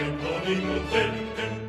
templo dei potenti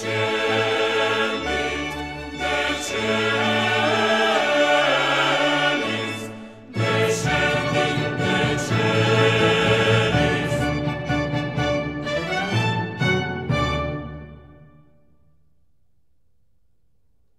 sin.